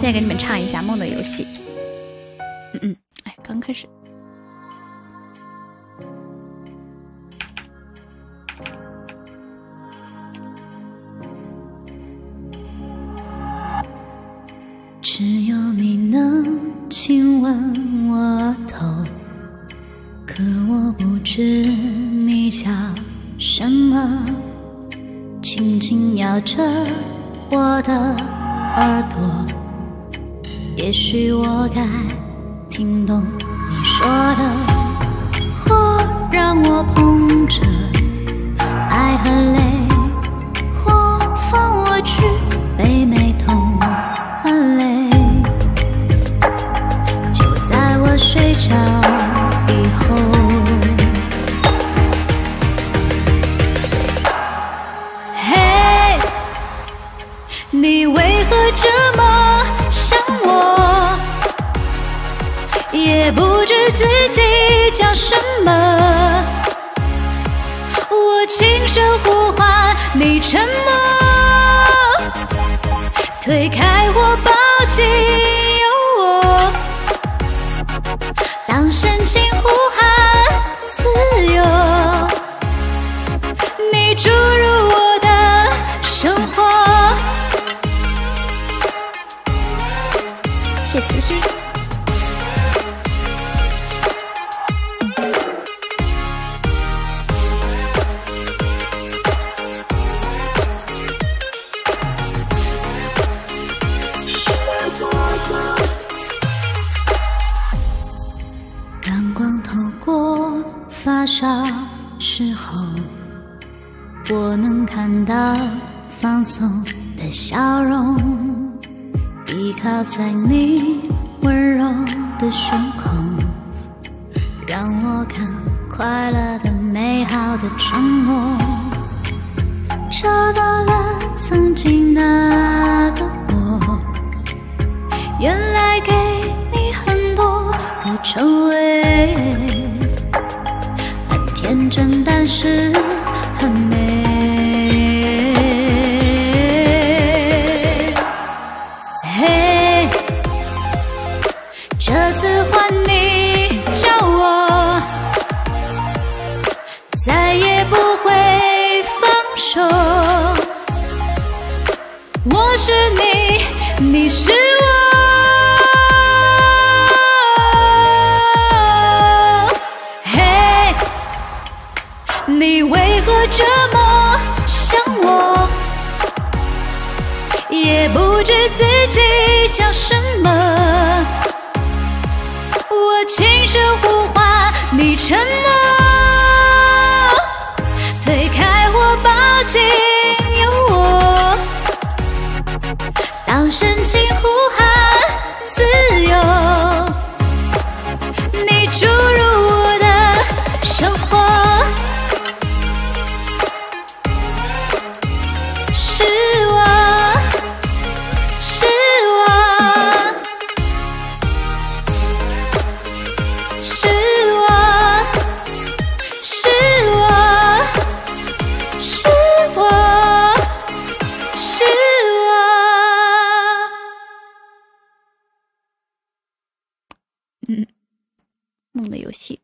现在给你们唱一下《梦的游戏》。嗯嗯，哎，刚开始。只有你能亲吻我额头，可我不知你叫什么。轻轻咬着我的耳朵，也许我该听懂你说的，话让我捧着爱和泪，或放我去北美痛和泪，就在我睡着以后。嘿，你为何这么也不知自己叫什么。我轻声呼唤，你沉默，推开我，抱紧我。当深情呼喊自由。你注入我的生活。谢慈心。发梢时候，我能看到放松的笑容，依靠在你温柔的胸口，让我看快乐的、美好的承诺，找到了曾经那个我。原来给你很多的称谓，天真，但是很美。嘿，这次换你叫我，再也不会放手。我是你，你是我。这么想我？也不知自己叫什么。我轻声呼唤，你沉默，推开我，抱紧我。当深情呼喊自由，梦的游戏。